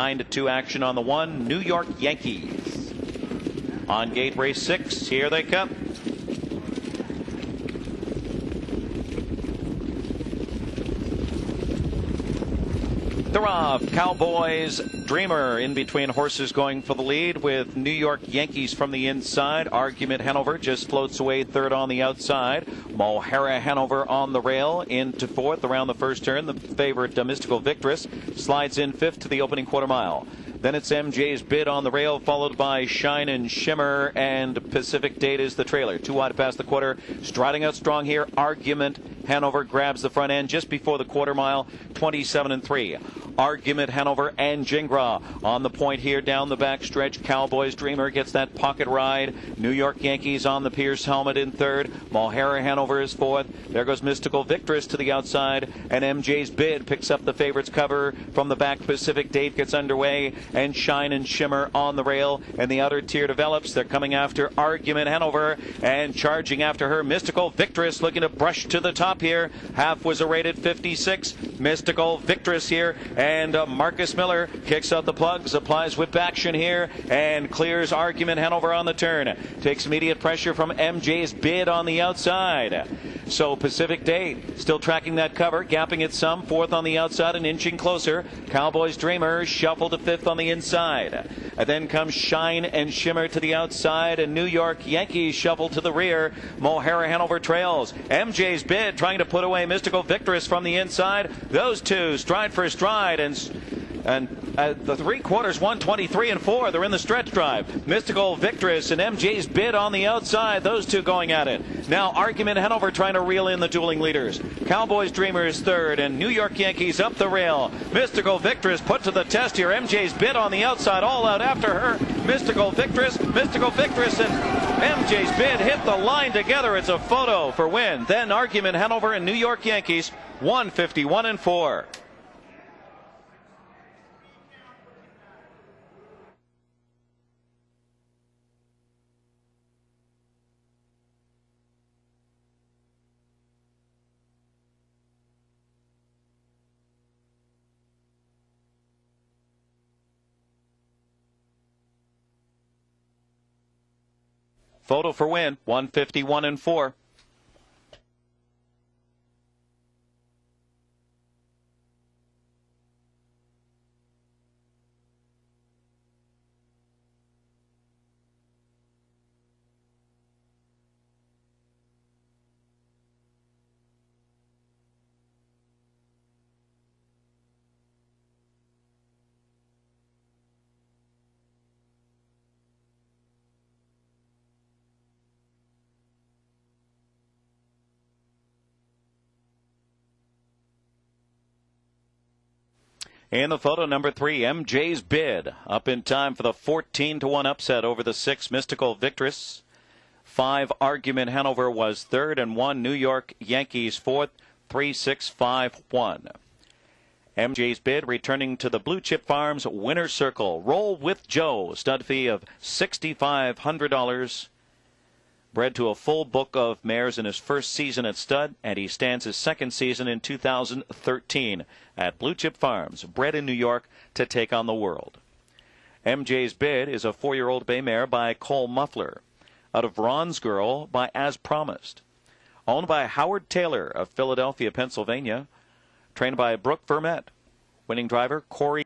Nine to two action on the one. New York Yankees. On gate race six. Here they come. They're. Cowboys Dreamer in between horses going for the lead with New York Yankees from the inside. Argument Hanover just floats away third on the outside. Mohara Hanover on the rail into fourth around the first turn. The favorite uh, Mystical Victress slides in fifth to the opening quarter mile. Then it's MJ's bid on the rail, followed by Shine and Shimmer, and Pacific Date is the trailer. Two wide past the quarter. Striding out strong here. Argument Hanover grabs the front end just before the quarter mile, 27 and 3. Argument Hanover and Jingra on the point here down the back stretch. Cowboys Dreamer gets that pocket ride. New York Yankees on the Pierce helmet in third. Mulhara Hanover is fourth. There goes Mystical Victress to the outside, and MJ's bid picks up the favorites cover from the back. Pacific Dave gets underway, and Shine and Shimmer on the rail, and the other tier develops. They're coming after Argument Hanover and charging after her. Mystical Victress looking to brush to the top here. Half was a rated 56. Mystical Victress here, and uh, Marcus Miller kicks out the plugs, applies whip action here, and clears Argument Hanover on the turn. Takes immediate pressure from MJ's bid on the outside. So Pacific Date still tracking that cover, gapping it some, fourth on the outside and inching closer. Cowboys Dreamer shuffle to fifth on the inside. And then comes Shine and Shimmer to the outside, and New York Yankees shuffle to the rear. Mohara Hanover trails. MJ's bid trying to put away Mystical Victress from the inside. Those two stride for stride and and uh, the three quarters 123 and 4 they're in the stretch drive. Mystical victress and mj's bid on the outside. Those two going at it. Now argument hanover trying to reel in the dueling leaders. Cowboys dreamers third and new york yankees up the rail. Mystical victress put to the test here. Mj's bid on the outside all out after her. Mystical victress mystical victress and mj's bid hit the line together. It's a photo for win. Then argument hanover and new york yankees 151 and 4 Photo for win, 151 and 4. In the photo number three, MJ's bid up in time for the 14 to 1 upset over the six Mystical Victress. Five argument Hanover was third and one New York Yankees fourth, three six five one. MJ's bid returning to the Blue Chip Farms winner circle. Roll with Joe. Stud fee of $6,500 bred to a full book of mares in his first season at stud, and he stands his second season in 2013 at Blue Chip Farms, bred in New York to take on the world. MJ's Bid is a four year old bay mare by Cole Muffler, out of Ron's Girl by As Promised, owned by Howard Taylor of Philadelphia, Pennsylvania, trained by Brooke Vermette, winning driver Corey.